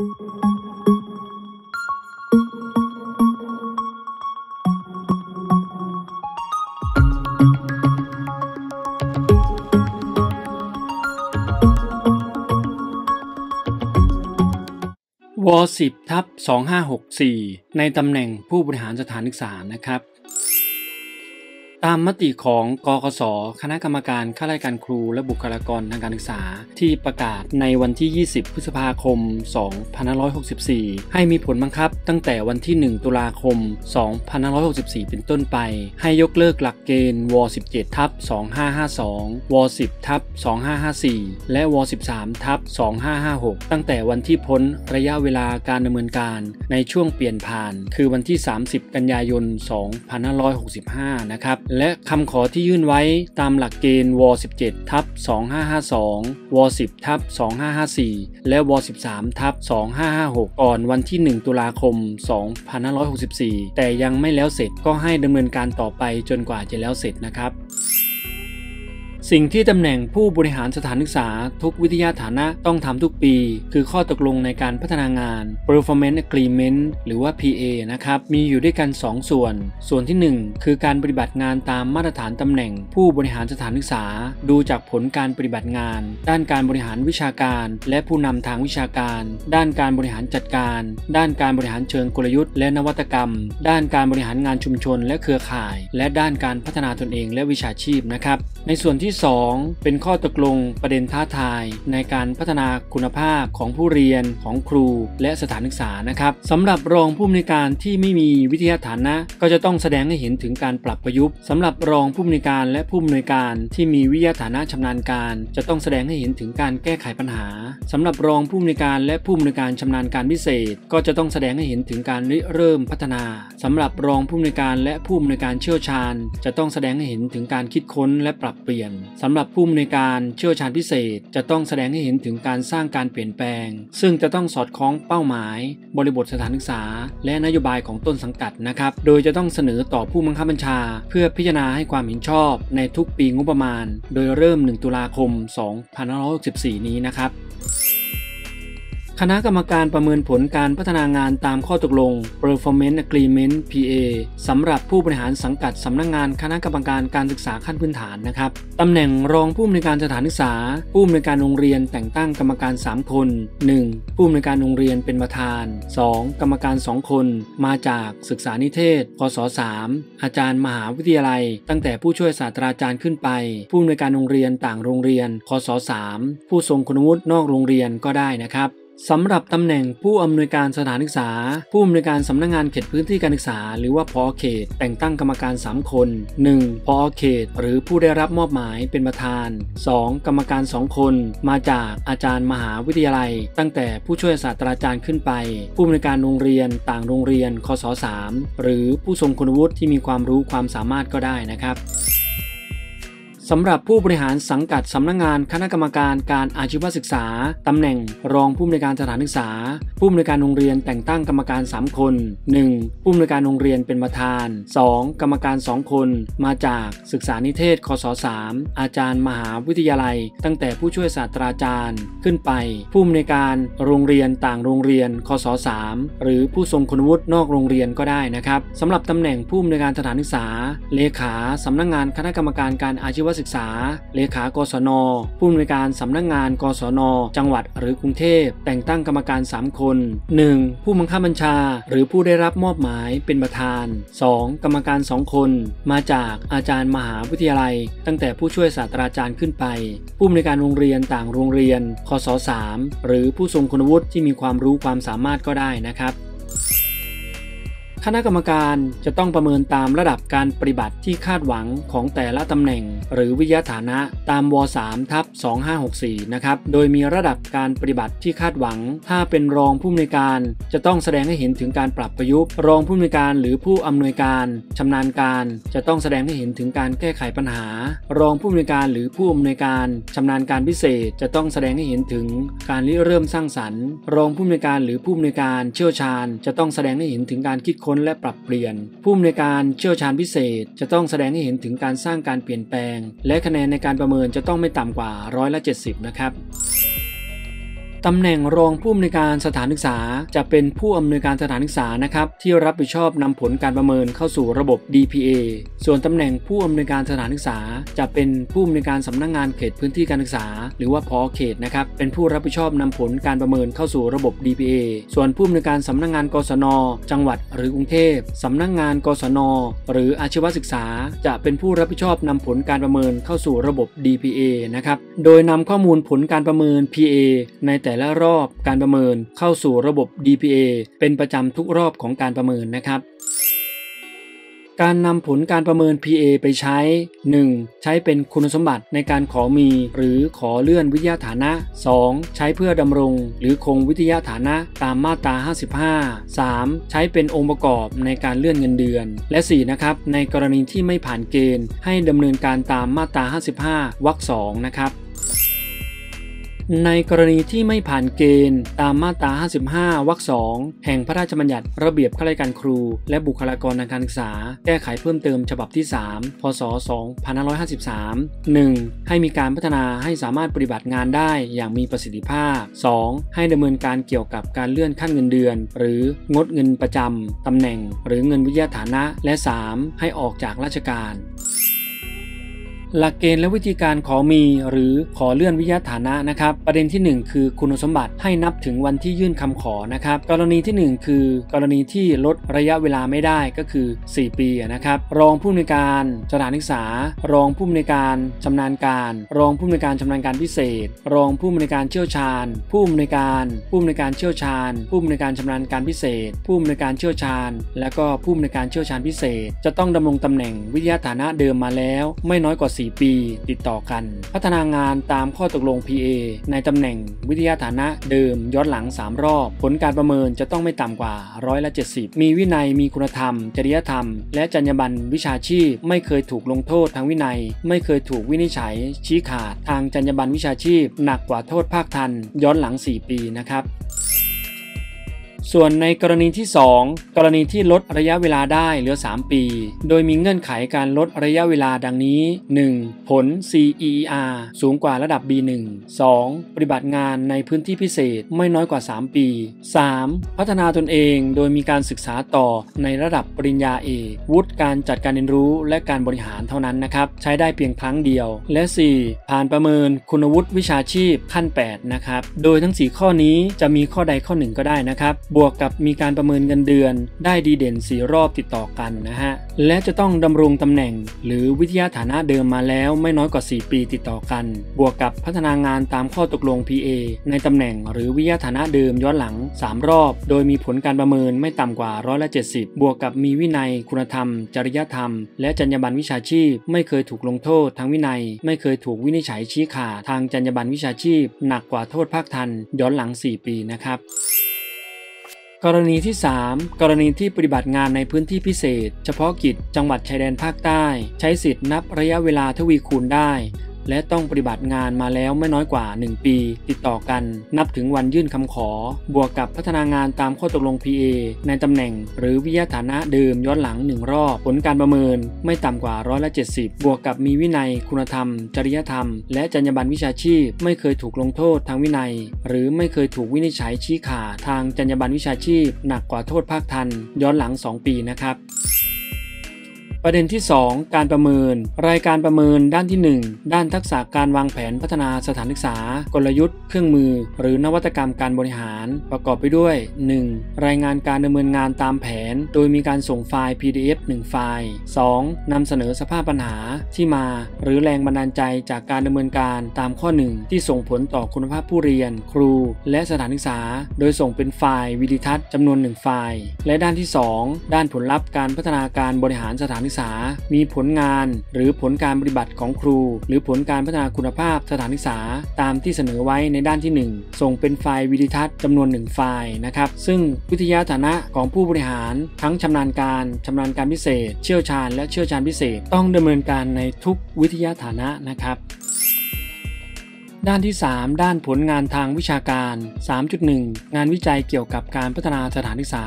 ว10ทับ2564 ในตำแหน่งผู้บริหารสถานศึกษานะครับ ตามมติของกกสคณะกรรมการข้าราชการครูและบุคลากรทางการศึกษา ที่ประกาศในวันที่ 20 พฤษภาคม 2564 ให้มีผลบังคับตั้งแต่วันที่ 1 ตุลาคม 2564 เป็นต้นไป ให้ยกเลิกหลักเกณฑ์ว 17 ทับ 2552 ว 10 ทับ 2554 และ ว 13 ทับ 2556 ตั้งแต่วันที่พ้นระยะเวลาการดำเนินการในช่วงเปลี่ยนผ่าน คือวันที่ 30 กันยายน 2565 นะครับและคำขอที่ยื่นไว้ตามหลักเกณฑ์ว 17 ทับ 2552 ว 10 ทับ 2554 และว 13 ทับ 2556 ก่อนวันที่ 1 ตุลาคม 2564 แต่ยังไม่แล้วเสร็จก็ให้ดำเนินการต่อไปจนกว่าจะแล้วเสร็จนะครับ สิ่งที่ตำแหน่งผู้บริหารสถานศึกษาทุกวิทยาฐานะต้องทำทุกปี คือข้อตกลงในการพัฒนางาน Performance Agreement หรือว่า PA นะครับ มีอยู่ด้วยกัน 2 ส่วน ส่วนที่ 1 คือการปฏิบัติงานตามมาตรฐานตำแหน่ง ผู้บริหารสถานศึกษา ดูจากผลการปฏิบัติงาน ด้านการบริหารวิชาการ และผู้นำทางวิชาการ ด้านการบริหารจัดการ ด้านการบริหารเชิงกลยุทธ์ และนวัตกรรม ด้านการบริหารงานชุมชน และเครือข่าย และด้านการพัฒนาตนเองและวิชาชีพนะครับในส่วนที่ที่2 เป็นข้อตกลงประเด็นท้าทายในการพัฒนาคุณภาพของผู้เรียนของครูและสถานศึกษานะครับสำหรับรองผู้อำนวยการที่ไม่มีวิทยาฐานะ ก็จะต้องแสดงให้เห็นถึงการปรับประยุกต์สำหรับรองผู้อำนวยการและผู้อำนวยการที่มีวิทยาฐานะชำนาญการ จะต้องแสดงให้เห็นถึงการแก้ไขปัญหาสำหรับรองผู้อำนวยการและผู้อำนวยการชำนาญการพิเศษ ก็จะต้องแสดงให้เห็นถึงการเริ่มพัฒนาสำหรับรองผู้อำนวยการและผู้อำนวยการเชี่ยวชาญ จะต้องแสดงให้เห็นถึงการคิดค้นและปรับเปลี่ยนสำหรับผู้มนวยการเชี่ยวชาญพิเศษ จะต้องแสดงให้เห็นถึงการสร้างการเปลี่ยนแปลง ซึ่งจะต้องสอดคล้องเป้าหมาย บริบทสถานศึกษา และนโยบายของต้นสังกัดนะครับ โดยจะต้องเสนอต่อผู้บังคับบัญชา เพื่อพิจารณาให้ความเห็นชอบ ในทุกปีงบประมาณ โดยเริ่ม 1 ตุลาคม 2564 นี้นะครับ คณะกรรมการประเมินผลการพัฒนางานตามข้อตกลง Performance Agreement PA สำหรับผู้บริหารสังกัดสำนักงงานคณะกรรมการการศึกษาขั้นพื้นฐานนะครับตำแหน่งรองผู้อำนวยการสถานศึกษา ผู้อำนวยการโรงเรียนแต่งตั้งกรรมการ 3 คน 1. ผู้อำนวยการโรงเรียนเป็นประธาน 2. กรรมการ 2 คน มาจากศึกษานิเทศพศ3อาจารย์มหาวิทยาลัย ตั้งแต่ผู้ช่วยศาสตราจารย์ขึ้นไป ผู้อำนวยการโรงเรียนต่างโรงเรียนพศ3ผู้ทรงคุณวุฒินอกโรงเรียนก็ได้นะครับ สำหรับตำแหน่งผู้อำนวยการสถานศึกษา ผู้อำนวยการสำนักงงานเขตพื้นที่การศึกษา หรือว่าพอเขต แต่งตั้งกรรมการ 3 คน 1. พอเขต หรือผู้ได้รับมอบหมายเป็นประธาน 2. กรรมการ 2 คน มาจากอาจารย์มหาวิทยาลัย ตั้งแต่ผู้ช่วยศาสตราจารย์ขึ้นไป ผู้อำนวยการโรงเรียนต่างโรงเรียนคศ3หรือผู้ทรงคุณวุฒิที่มีความรู้ความสามารถก็ได้นะครับ สำหรับผู้บริหารสังกัดสำนักงงานคณะกรรมการการอาชีวศึกษาตำแหน่ง รองผู้อำนวยการสถานศึกษา ผู้อำนวยการโรงเรียนแต่งตั้งกรรมการ 3 คน 1. ผู้อำนวยการโรงเรียนเป็นประธาน 2. กรรมการ 2 คน มาจากศึกษานิเทศคศ3อาจารย์มหาวิทยาลัย ตั้งแต่ผู้ช่วยศาสตราจารย์ ขึ้นไป ผู้อำนวยการโรงเรียนต่างโรงเรียนคศ3หรือผู้ทรงคุณวุฒินอกโรงเรียนก็ได้นะครับสำหรับตำแหน่งผู้อำนวยการสถานศึกษา เลขาสำนักงงานคณะกรรมการการอาชีวศึกษาเลขากศน ผู้อำนวยการสำนักงงานกศน จังหวัดหรือกรุงเทพ แต่งตั้งกรรมการ 3 คน 1. ผู้บังคับบัญชา หรือผู้ได้รับมอบหมายเป็นประธาน 2. กรรมการ 2 คน มาจากอาจารย์มหาวิทยาลัย ตั้งแต่ผู้ช่วยศาสตราจารย์ขึ้นไป ผู้อำนวยการโรงเรียนต่างโรงเรียนคศ3หรือผู้ทรงคุณวุฒิที่มีความรู้ความสามารถก็ได้นะครับ คณะกรรมการจะต้องประเมินตามระดับการปฏิบัติที่คาดหวังของแต่ละตำแหน่ง หรือวิทยาฐานะตามว3ทับ2564 นะครับ โดยมีระดับการปฏิบัติที่คาดหวัง ถ้าเป็นรองผู้อำนวยการ จะต้องแสดงให้เห็นถึงการปรับประยุกต์ รองผู้อำนวยการหรือผู้อำนวยการชำนาญการ จะต้องแสดงให้เห็นถึงการแก้ไขปัญหา รองผู้อำนวยการหรือผู้อำนวยการชำนาญการพิเศษ จะต้องแสดงให้เห็นถึงการริเริ่มสร้างสรรค์ รองผู้อำนวยการหรือผู้อำนวยการเชี่ยวชาญ จะต้องแสดงให้เห็นถึงการคิดค้นและปรับเปลี่ยน ผู้อำนวยการเชี่ยวชาญพิเศษ จะต้องแสดงให้เห็นถึงการสร้างการเปลี่ยนแปลง และคะแนนในการประเมินจะต้องไม่ต่ำกว่าร้อยละ70 นะครับ ตำแหน่งรองผู้อำนวยการสถานศึกษา จะเป็นผู้อำนวยการสถานศึกษานะครับที่รับผิดชอบนำผลการประเมินเข้าสู่ระบบ DPA ส่วนตำแหน่งผู้อำนวยการสถานศึกษา จะเป็นผู้อำนวยการสำนักงงานเขตพื้นที่การศึกษา หรือว่าพอเขตนะครับเป็นผู้รับผิดชอบนำผลการประเมินเข้าสู่ระบบ DPA ส่วนผู้อำนวยการสำนักงงานกศน จังหวัดหรือกรุงเทพสำนักงงานกศน หรืออาชีวศึกษา จะเป็นผู้รับผิดชอบนำผลการประเมินเข้าสู่ระบบ DPA นะครับโดยนำข้อมูลผลการประเมิน PA ในแต่แต่ละรอบการประเมินเข้าสู่ระบบ DPA เป็นประจำทุกรอบของการประเมินนะครับการนำผลการประเมิน PA ไปใช้ 1. ใช้เป็นคุณสมบัติในการขอมี หรือขอเลื่อนวิทยาฐานะ 2. ใช้เพื่อดำรง หรือคงวิทยาฐานะตามมาตรา 55 3. ใช้เป็นองค์ประกอบในการเลื่อนเงินเดือน และ 4. นะครับ ในกรณีที่ไม่ผ่านเกณฑ์ ให้ดำเนินการตามมาตรา 55 วรรค 2 นะครับ ในกรณีที่ไม่ผ่านเกณฑ์ตามมาตรา 55 วรรค2แห่งพระราชบัญญัติระเบียบข้าราชการครู และบุคลากรทางการศึกษา แก้ไขเพิ่มเติมฉบับที่ 3 พศ 2553 1. ให้มีการพัฒนาให้สามารถปฏิบัติงานได้อย่างมีประสิทธิภาพ 2. ให้ดำเนินการเกี่ยวกับการเลื่อนขั้นเงินเดือน หรืองดเงินประจำตำแหน่ง หรือเงินวิทยาฐานะ และ 3. ให้ออกจากราชการ หลักเกณฑ์และวิธีการขอมีหรือขอเลื่อนวิทยาฐานะนะครับ ประเด็นที่ 1 คือคุณสมบัติให้นับถึงวันที่ยื่นคำขอนะครับ กรณีที่ 1 คือ กรณีที่ลดระยะเวลาไม่ได้ก็คือ 4 ปีนะครับ รองผู้อำนวยการสถานศึกษา รองผู้อำนวยการชำนาญการ รองผู้อำนวยการชำนาญการพิเศษ รองผู้อำนวยการเชี่ยวชาญ ผู้อำนวยการ ผู้อำนวยการเชี่ยวชาญ ผู้อำนวยการชำนาญการพิเศษ ผู้อำนวยการเชี่ยวชาญ และก็ผู้อำนวยการเชี่ยวชาญพิเศษ จะต้องดำรงตำแหน่งวิทยาฐานะเดิมมาแล้ว ไม่น้อยกว่า4 ปี ติดต่อกัน พัฒนางานตามข้อตกลง PA ในตำแหน่งวิทยาฐานะเดิมย้อนหลัง 3 รอบ ผลการประเมินจะต้องไม่ต่ำกว่าร้อยละ70 มีวินัยมีคุณธรรม จริยธรรม และจรรยาบรรณวิชาชีพ ไม่เคยถูกลงโทษทางวินัย ไม่เคยถูกวินิจฉัย ชี้ขาด ทางจรรยาบรรณวิชาชีพ หนักกว่าโทษภาคทัน ย้อนหลัง 4 ปีนะครับ ส่วนในกรณีที่ 2 กรณีที่ลดระยะเวลาได้เหลือ 3 ปี โดยมีเงื่อนไขการลดระยะเวลาดังนี้ 1. ผล CER สูงกว่าระดับ B1 2. ปฏิบัติงานในพื้นที่พิเศษไม่น้อยกว่า 3 ปี 3. พัฒนาตนเองโดยมีการศึกษาต่อในระดับปริญญาเอกวุฒิการจัดการเรียนรู้และการบริหารเท่านั้นนะครับ ใช้ได้เพียงครั้งเดียว และ 4. ผ่านประเมินคุณวุฒิวิชาชีพขั้น 8 นะครับ โดยทั้ง 4 ข้อนี้จะมีข้อใดข้อหนึ่งก็ได้นะครับบวกกับมีการประเมินเงินเดือน ได้ดีเด่น4รอบติดต่อกันนะฮะ และจะต้องดำรงตำแหน่ง หรือวิทยาฐานะเดิมมาแล้วไม่น้อยกว่า 4 ปีติดต่อกัน บวกกับพัฒนางานตามข้อตกลง PA ในตำแหน่งหรือวิทยาฐานะเดิมย้อนหลัง 3 รอบ โดยมีผลการประเมินไม่ต่ำกว่าร้อยละ70 บวกกับมีวินัย คุณธรรม จริยธรรม และจรรยาบรรณวิชาชีพ ไม่เคยถูกลงโทษทางวินัย ไม่เคยถูกวินิจฉัยชี้ขาดทางจรรยาบรรณวิชาชีพ หนักกว่าโทษภาคทันย้อนหลัง 4 ปีนะครับ กรณีที่ 3 กรณีที่ปฏิบัติงานในพื้นที่พิเศษ เฉพาะกิจจังหวัดชายแดนภาคใต้ ใช้สิทธิ์นับระยะเวลาทวีคูณได้ และต้องปฏิบัติงานมาแล้วไม่น้อยกว่า 1 ปี ติดต่อกัน นับถึงวันยื่นคำขอ บวกกับพัฒนางานตามข้อตกลง PA ในตำแหน่ง หรือวิทยาฐานะเดิมย้อนหลัง 1 รอบ ผลการประเมินไม่ต่ำกว่าร้อยละ70 บวกกับมีวินัย คุณธรรม จริยธรรม และจรรยาบรรณวิชาชีพ ไม่เคยถูกลงโทษทางวินัย หรือไม่เคยถูกวินิจฉัยชี้ขาดทางจรรยาบรรณวิชาชีพ หนักกว่าโทษภาคทันย้อนหลัง 2 ปีนะครับ ประเด็นที่ 2 การประเมิน รายการประเมินด้านที่ 1 ด้านทักษะการวางแผนพัฒนาสถานศึกษา กลยุทธ์ เครื่องมือ หรือนวัตกรรมการบริหาร ประกอบไปด้วย 1. รายงานการดำเนินงานตามแผน โดยมีการส่งไฟล์ PDF 1 ไฟล์ 2. นำเสนอสภาพปัญหาที่มา หรือแรงบันดาลใจจากการดำเนินการตามข้อ 1 ที่ส่งผลต่อคุณภาพผู้เรียน ครู และสถานศึกษา โดยส่งเป็นไฟล์วิดีทัศน์จำนวน 1 ไฟล์ และด้านที่ 2 ด้านผลลัพธ์การพัฒนาการบริหารสถานศึกษามีผลงาน หรือผลการปฏิบัติของครู หรือผลการพัฒนาคุณภาพสถานศึกษา ตามที่เสนอไว้ในด้านที่ 1 ส่งเป็นไฟล์วิดิทัศน์จำนวน 1 ไฟล์นะครับ ซึ่งวิทยาฐานะของผู้บริหาร ทั้งชำนาญการชำนาญการพิเศษ เชี่ยวชาญ และเชี่ยวชาญพิเศษ ต้องดำเนินการในทุกวิทยาฐานะนะครับ ด้านที่ 3 ด้านผลงานทางวิชาการ 3.1 งานวิจัยเกี่ยวกับการพัฒนาสถานศึกษา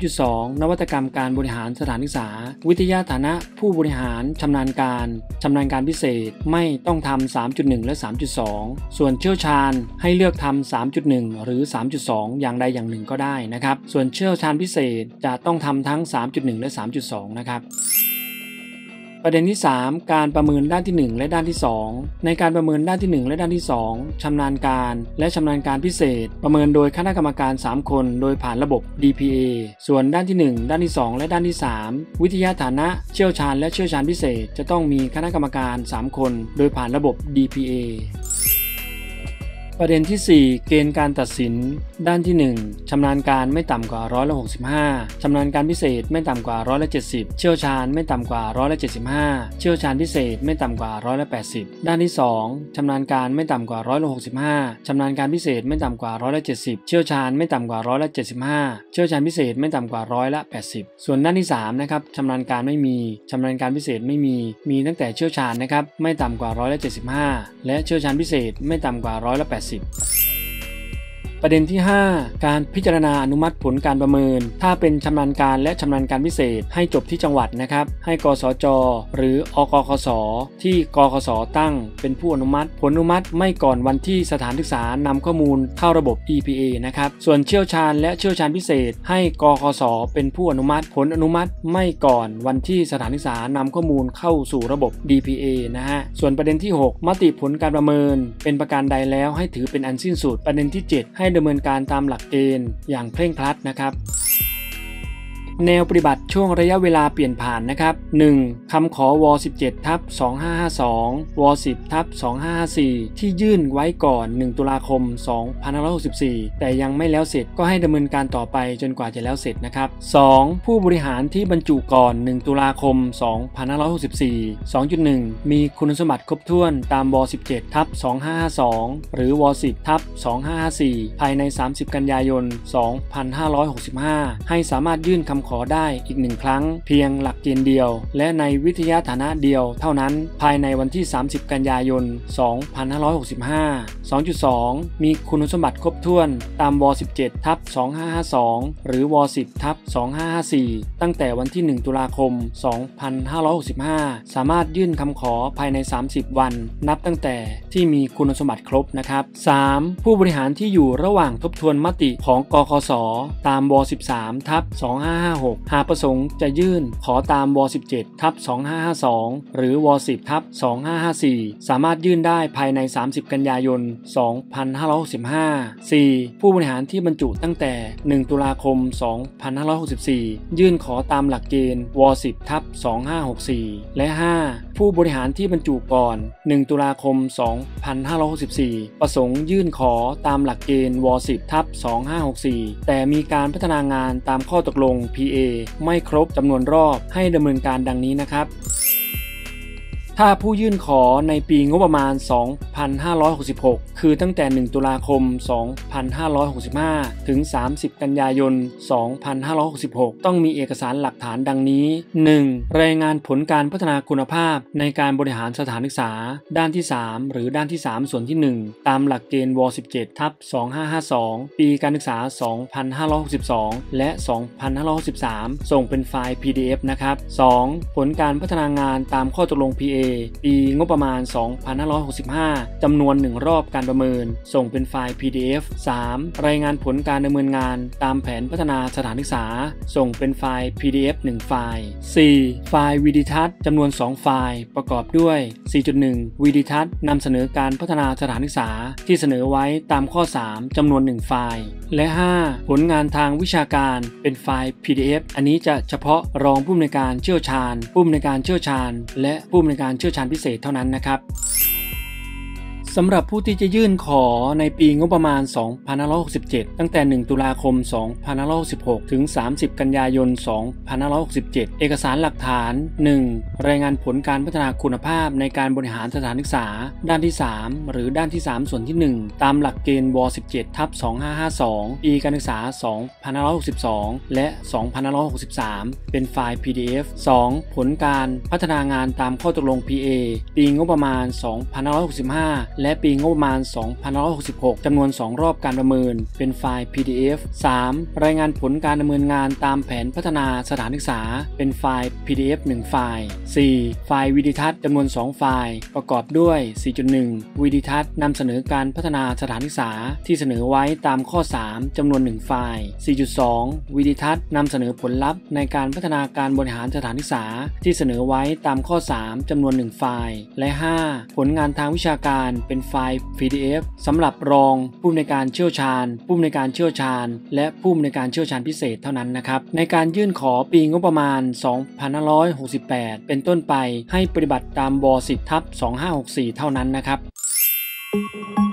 3.2 นวัตกรรมการบริหารสถานศึกษา วิทยาฐานะผู้บริหารชำนาญการชำนาญการพิเศษไม่ต้องทำ 3.1 และ 3.2 ส่วนเชี่ยวชาญให้เลือกทำ 3.1 หรือ 3.2 อย่างใดอย่างหนึ่งก็ได้นะครับ ส่วนเชี่ยวชาญพิเศษจะต้องทำทั้ง 3.1 และ 3.2 นะครับ ประเด็นที่ 3 การประเมินด้านที่ 1 และด้านที่ 2 ในการประเมินด้านที่ 1 และด้านที่ 2ชำนาญการ และชำนาญการพิเศษ ประเมินโดยคณะกรรมการ 3 คน โดยผ่านระบบ DPA ส่วนด้านที่ 1 ด้านที่ 2 และด้านที่ 3 วิทยาฐานะเชี่ยวชาญและเชี่ยวชาญพิเศษ จะต้องมีคณะกรรมการ 3 คน โดยผ่านระบบ DPA ประเด็นที่ 4 เกณฑ์การตัดสิน ด้านที่ 1 ชำนาญการไม่ต่ำกว่าร้อยละ65ชำนาญการพิเศษไม่ต่ำกว่าร้อยละ70 เชี่ยวชาญไม่ต่ำกว่าร้อยละ75 เชี่ยวชาญพิเศษไม่ต่ำกว่าร้อยละ80 ด้านที่ 2ชำนาญการไม่ต่ำกว่าร้อยละ65ชำนาญการพิเศษไม่ต่ำกว่าร้อยละ70 เชี่ยวชาญไม่ต่ำกว่าร้อยละ75 เชี่ยวชาญพิเศษไม่ต่ำกว่าร้อยละ80 ส่วนด้านที่3นะครับชำนาญการไม่มีชำนาญการพิเศษไม่มี มีตั้งแต่เชี่ยวชาญนะครับไม่ต่ำกว่าร้อยละ75 และเชี่ยวชาญพิเศษไม่ต่ำกว่าร้อยละ80 así. ประเด็นที่ 5 การพิจารณาอนุมัติผลการประเมิน ถ้าเป็นชำนาญการและชำนาญการพิเศษให้จบที่จังหวัดนะครับ ให้กสจ หรืออกคส ที่กคส ตั้ง เป็นผู้อนุมัติ ผลอนุมัติไม่ก่อนวันที่สถานศึกษานำข้อมูลเข้าระบบ EPA นะครับ ส่วนเชี่ยวชาญและเชี่ยวชาญพิเศษ ให้กคส เป็นผู้อนุมัติ ผลอนุมัติไม่ก่อนวันที่สถานศึกษานำข้อมูลเข้าสู่ระบบ DPA นะฮะ ส่วนประเด็นที่ 6 มติผลการประเมิน เป็นประการใดแล้วให้ถือเป็นอันสิ้นสุด ประเด็นที่ 7 ให้ดำเนินการตามหลักเกณฑ์อย่างเคร่งครัดนะครับ แนวปฏิบัติช่วงระยะเวลาเปลี่ยนผ่านนะครับ 1. คำขอว17ทับ2552ว10ทับ2554 ที่ยื่นไว้ก่อน 1 ตุลาคม 2564 แต่ยังไม่แล้วเสร็จก็ให้ดำเนินการต่อไปจนกว่าจะแล้วเสร็จนะครับ 2. ผู้บริหารที่บรรจุก่อน 1 ตุลาคม 2564 2.1 มีคุณสมบัติครบถ้วนตามว17ทับ2552 หรือว10ทับ2554 ภายใน 30 กันยายน 2565 ให้สามารถยื่นคำขอได้อีกหนึ่งครั้ง เพียงหลักเกณฑ์เดียว และในวิทยาฐานะเดียวเท่านั้นภายในวันที่ 30 กันยายน 2565 2.2 มีคุณสมบัติครบถ้วนตามว 17 ทับ 2552 หรือว 10 ทับ 2554 ตั้งแต่วันที่ 1 ตุลาคม 2565 สามารถยื่นคำขอภายใน 30 วัน นับตั้งแต่ที่มีคุณสมบัติครบนะครับ 3. ผู้บริหารที่อยู่ระหว่างทบทวนมติของกคส ตามว 13 ทับ2556 หากประสงค์จะยื่นขอตามว 17 ทับ 2552 หรือว 10 ทับ 2554 สามารถยื่นได้ภายใน 30 กันยายน 2565 4. ผู้บริหารที่บรรจุตั้งแต่ 1 ตุลาคม 2564 ยื่นขอตามหลักเกณฑ์ว 10 ทับ 2564 และ 5. ผู้บริหารที่บรรจุก่อน 1 ตุลาคม 2564 ประสงค์ยื่นขอตามหลักเกณฑ์ว 10 ทับ 2564 แต่มีการพัฒนางานตามข้อตกลง PA ไม่ครบจำนวนรอบให้ดำเนินการดังนี้นะครับ ถ้าผู้ยื่นขอในปีงบประมาณ 2566 คือตั้งแต่ 1 ตุลาคม 2565 ถึง 30 กันยายน 2566 ต้องมีเอกสารหลักฐานดังนี้ 1. รายงานผลการพัฒนาคุณภาพในการบริหารสถานศึกษา ด้านที่ 3 หรือด้านที่ 3 ส่วนที่ 1 ตามหลักเกณฑ์ว 17 ทับ2552 ปีการศึกษา 2562 และ 2563 ส่งเป็นไฟล์ PDF นะครับ 2. ผลการพัฒนางานตามข้อตกลง PA ปีงบประมาณ 2565จำนวน 1 รอบการประเมิน ส่งเป็นไฟล์ PDF 3. รายงานผลการดำเนินงานตามแผนพัฒนาสถานศึกษา ส่งเป็นไฟล์ PDF 1 ไฟล์ 4. ไฟล์วิดีทัศน์จำนวน 2 ไฟล์ ประกอบด้วย 4.1 วิดีทัศน์นำเสนอการพัฒนาสถานศึกษา ที่เสนอไว้ตามข้อ 3จำนวน 1 ไฟล์ และ 5. ผลงานทางวิชาการเป็นไฟล์ PDF อันนี้จะเฉพาะรองผู้อำนวยการเชี่ยวชาญ ผู้อำนวยการเชี่ยวชาญ และผู้อำนวยการเชี่ยวชาญพิเศษเท่านั้นนะครับ สำหรับผู้ที่จะยื่นขอในปีงบประมาณ 2567 ตั้งแต่ 1 ตุลาคม 2566 ถึง 30 กันยายน 2567 เอกสารหลักฐาน 1. รายงานผลการพัฒนาคุณภาพในการบริหารสถานศึกษา ด้านที่ 3 หรือด้านที่ 3 ส่วนที่ 1 ตามหลักเกณฑ์ว 17 ทับ 2552 ปีการศึกษา 2562 และ 2563 เป็นไฟล์ PDF 2. ผลการพัฒนางานตามข้อตกลง PA ปีงบประมาณ 2565และปีงบประมาณ 2566 จำนวน 2 รอบการประเมิน เป็นไฟล์ PDF 3. รายงานผลการดำเนินงานตามแผนพัฒนาสถานศึกษา เป็นไฟล์ PDF 1 ไฟล์ 4. ไฟล์วิดีทัศน์จำนวน 2 ไฟล์ ประกอบด้วย 4.1 วิดีทัศน์นำเสนอการพัฒนาสถานศึกษาที่เสนอไว้ตามข้อ 3 จำนวน 1 ไฟล์ 4.2 วิดีทัศน์นำเสนอผลลัพธ์ในการพัฒนาการบริหารสถานศึกษา ที่เสนอไว้ตามข้อ 3 จำนวน 1 ไฟล์ และ 5. ผลงานทางวิชาการเป็นไฟล์ PDF สำหรับรองผู้ในการเชี่ยวชาญ ผู้ในการเชี่ยวชาญ และผู้ในการเชี่ยวชาญพิเศษเท่านั้นนะครับ ในการยื่นขอปีงบประมาณ 2568 เป็นต้นไปให้ปฏิบัติตามบอสิทับ2564 เท่านั้นนะครับ